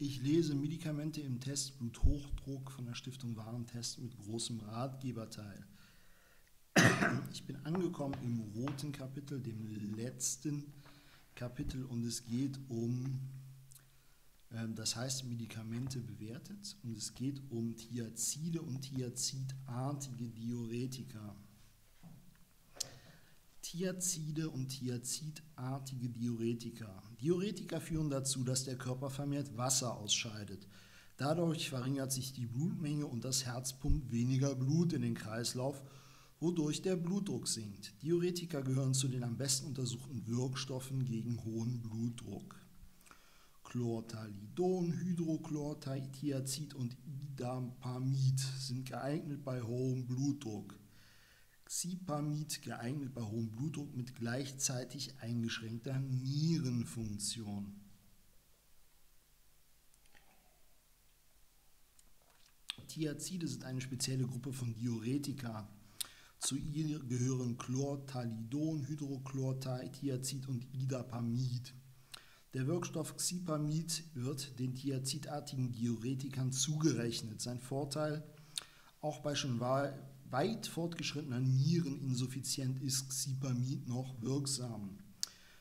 Ich lese Medikamente im Test Bluthochdruck von der Stiftung Warentest mit großem Ratgeberteil. Ich bin angekommen im roten Kapitel, dem letzten Kapitel, und es geht um, ähm, das heißt Medikamente bewertet, und es geht um Thiazide und Thiazidartige Diuretika. Thiazide und Thiazidartige Diuretika. Diuretika führen dazu, dass der Körper vermehrt Wasser ausscheidet. Dadurch verringert sich die Blutmenge und das Herz pumpt weniger Blut in den Kreislauf, wodurch der Blutdruck sinkt. Diuretika gehören zu den am besten untersuchten Wirkstoffen gegen hohen Blutdruck. Chlortalidon, Hydrochlorthiazid und Idapamid sind geeignet bei hohem Blutdruck. Xipamid geeignet bei hohem Blutdruck mit gleichzeitig eingeschränkter Nierenfunktion. Thiazide sind eine spezielle Gruppe von Diuretika. Zu ihr gehören Chlortalidon, Hydrochlorthiazid und Idapamid. Der Wirkstoff Xipamid wird den thiazidartigen Diuretikern zugerechnet. Sein Vorteil, auch bei schon weit fortgeschrittener Niereninsuffizienz ist Xipamid noch wirksam.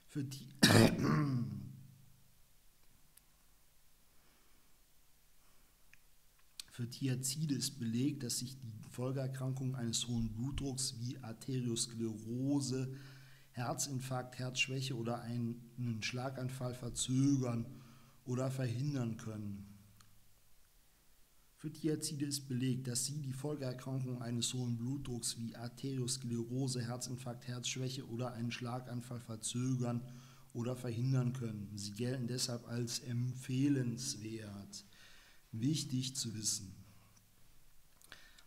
Für die Für Thiazide ist belegt, dass sich die Folgeerkrankungen eines hohen Blutdrucks wie Arteriosklerose, Herzinfarkt, Herzschwäche oder einen Schlaganfall verzögern oder verhindern können. Für Thiazide ist belegt, dass sie die Folgeerkrankungen eines hohen Blutdrucks wie Arteriosklerose, Herzinfarkt, Herzschwäche oder einen Schlaganfall verzögern oder verhindern können. Sie gelten deshalb als empfehlenswert. Wichtig zu wissen.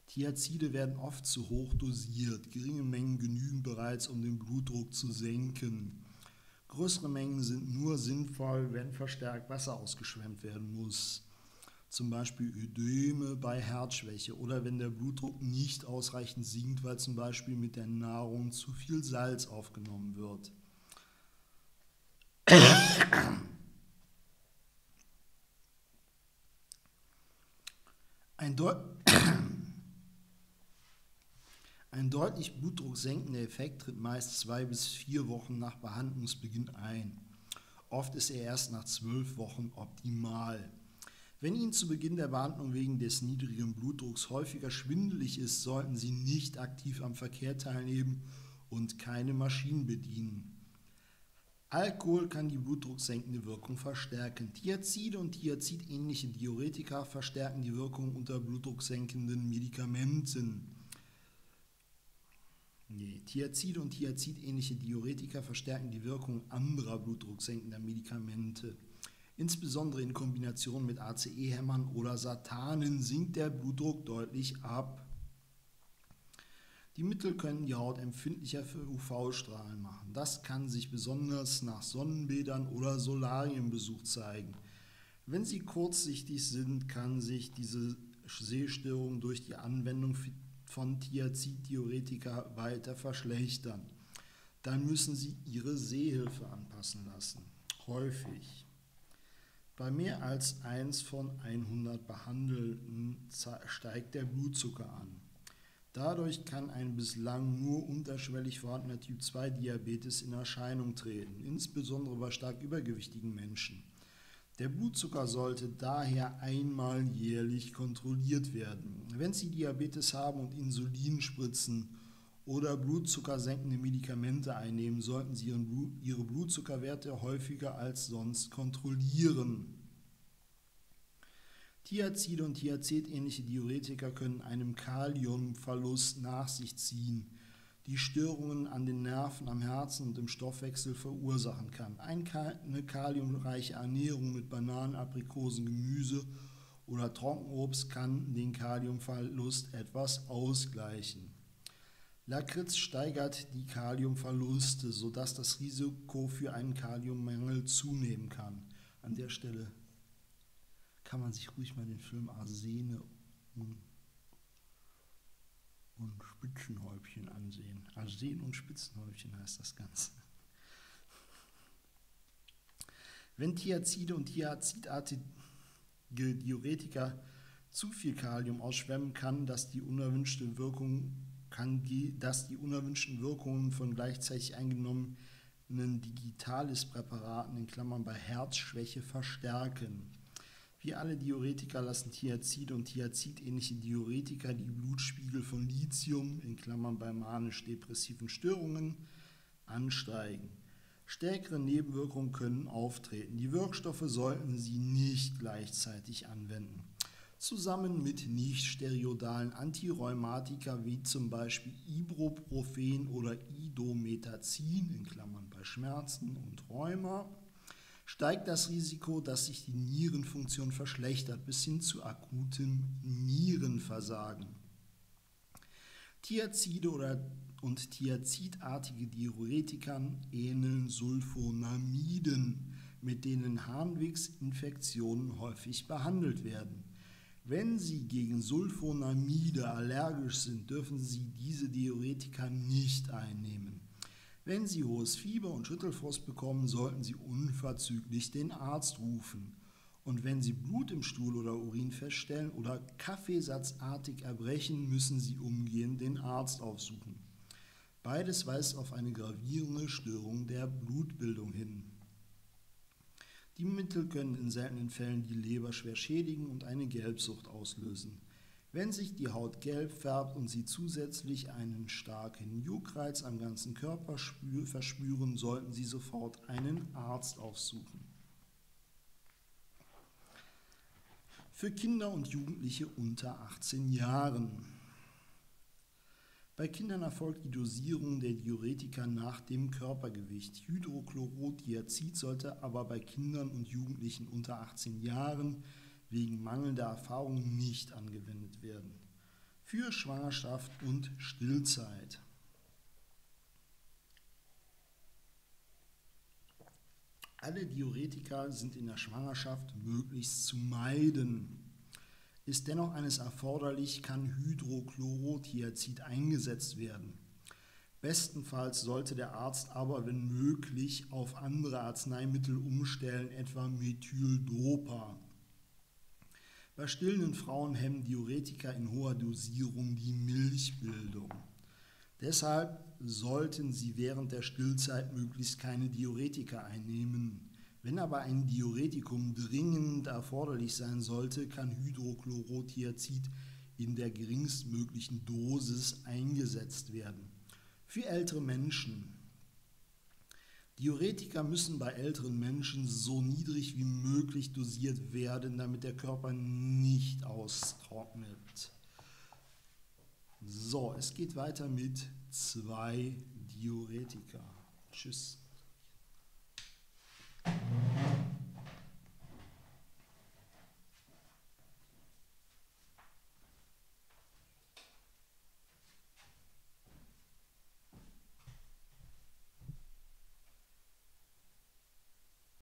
Thiazide werden oft zu hoch dosiert. Geringe Mengen genügen bereits, um den Blutdruck zu senken. Größere Mengen sind nur sinnvoll, wenn verstärkt Wasser ausgeschwemmt werden muss. Zum Beispiel Ödeme bei Herzschwäche oder wenn der Blutdruck nicht ausreichend sinkt, weil zum Beispiel mit der Nahrung zu viel Salz aufgenommen wird. Ein, Deu ein deutlich blutdrucksenkender Effekt tritt meist zwei bis vier Wochen nach Behandlungsbeginn ein. Oft ist er erst nach zwölf Wochen optimal. Wenn Ihnen zu Beginn der Behandlung wegen des niedrigen Blutdrucks häufiger schwindelig ist, sollten Sie nicht aktiv am Verkehr teilnehmen und keine Maschinen bedienen. Alkohol kann die blutdrucksenkende Wirkung verstärken. Thiazide und Thiazidähnliche Diuretika verstärken die Wirkung unter blutdrucksenkenden Medikamenten. Nee, Thiazide und Thiazidähnliche Diuretika verstärken die Wirkung anderer blutdrucksenkender Medikamente. Insbesondere in Kombination mit ACE-Hämmern oder Satanen sinkt der Blutdruck deutlich ab. Die Mittel können die Haut empfindlicher für UV-Strahlen machen. Das kann sich besonders nach Sonnenbädern oder Solarienbesuch zeigen. Wenn Sie kurzsichtig sind, kann sich diese Sehstörung durch die Anwendung von Thiazid-Diuretika weiter verschlechtern. Dann müssen Sie Ihre Sehhilfe anpassen lassen. Häufig. Bei mehr als 1 von 100 Behandelten steigt der Blutzucker an. Dadurch kann ein bislang nur unterschwellig vorhandener Typ-2-Diabetes in Erscheinung treten, insbesondere bei stark übergewichtigen Menschen. Der Blutzucker sollte daher einmal jährlich kontrolliert werden. Wenn Sie Diabetes haben und Insulin spritzen oder blutzuckersenkende Medikamente einnehmen, sollten Sie Ihre Blutzuckerwerte häufiger als sonst kontrollieren. Thiazide und Thiazid-ähnliche Diuretika können einen Kaliumverlust nach sich ziehen, die Störungen an den Nerven, am Herzen und im Stoffwechsel verursachen kann. Eine kaliumreiche Ernährung mit Bananen, Aprikosen, Gemüse oder Trockenobst kann den Kaliumverlust etwas ausgleichen. Lakritz steigert die Kaliumverluste, sodass das Risiko für einen Kaliummangel zunehmen kann. An der Stelle kann man sich ruhig mal den Film Arsene und, Spitzenhäubchen ansehen. Arsen und Spitzenhäubchen heißt das Ganze. Wenn Thiazide und Thiazidartige Diuretika zu viel Kalium ausschwemmen, kann, dass die unerwünschte Wirkung kann, dass die unerwünschten Wirkungen von gleichzeitig eingenommenen Digitalis-Präparaten in Klammern bei Herzschwäche verstärken. Wie alle Diuretika lassen Thiazid und Thiazid-ähnliche Diuretika die Blutspiegel von Lithium in Klammern bei manisch-depressiven Störungen ansteigen. Stärkere Nebenwirkungen können auftreten. Die Wirkstoffe sollten Sie nicht gleichzeitig anwenden zusammen mit nicht-steroidalen Antirheumatika wie zum Beispiel Ibuprofen oder Idomethazin in Klammern bei Schmerzen und Rheuma steigt das Risiko, dass sich die Nierenfunktion verschlechtert bis hin zu akutem Nierenversagen. Thiazide oder und thiazidartige Diuretika ähneln Sulfonamiden, mit denen Harnwegsinfektionen häufig behandelt werden. Wenn Sie gegen Sulfonamide allergisch sind, dürfen Sie diese Diuretika nicht einnehmen. Wenn Sie hohes Fieber und Schüttelfrost bekommen, sollten Sie unverzüglich den Arzt rufen. Und wenn Sie Blut im Stuhl oder Urin feststellen oder kaffeesatzartig erbrechen, müssen Sie umgehend den Arzt aufsuchen. Beides weist auf eine gravierende Störung der Blutbildung hin. Die Mittel können in seltenen Fällen die Leber schwer schädigen und eine Gelbsucht auslösen. Wenn sich die Haut gelb färbt und Sie zusätzlich einen starken Juckreiz am ganzen Körper verspüren, sollten Sie sofort einen Arzt aufsuchen. Für Kinder und Jugendliche unter 18 Jahren. Bei Kindern erfolgt die Dosierung der Diuretika nach dem Körpergewicht. Hydrochlorothiazid sollte aber bei Kindern und Jugendlichen unter 18 Jahren wegen mangelnder Erfahrung nicht angewendet werden. Für Schwangerschaft und Stillzeit. Alle Diuretika sind in der Schwangerschaft möglichst zu meiden. Ist dennoch eines erforderlich, kann Hydrochlorothiazid eingesetzt werden. Bestenfalls sollte der Arzt aber, wenn möglich, auf andere Arzneimittel umstellen, etwa Methyldropa. Bei stillenden Frauen hemmen Diuretika in hoher Dosierung die Milchbildung. Deshalb sollten sie während der Stillzeit möglichst keine Diuretika einnehmen. Wenn aber ein Diuretikum dringend erforderlich sein sollte, kann Hydrochlorothiazid in der geringstmöglichen Dosis eingesetzt werden. Für ältere Menschen. Diuretika müssen bei älteren Menschen so niedrig wie möglich dosiert werden, damit der Körper nicht austrocknet. So, es geht weiter mit zwei Diuretika. Tschüss.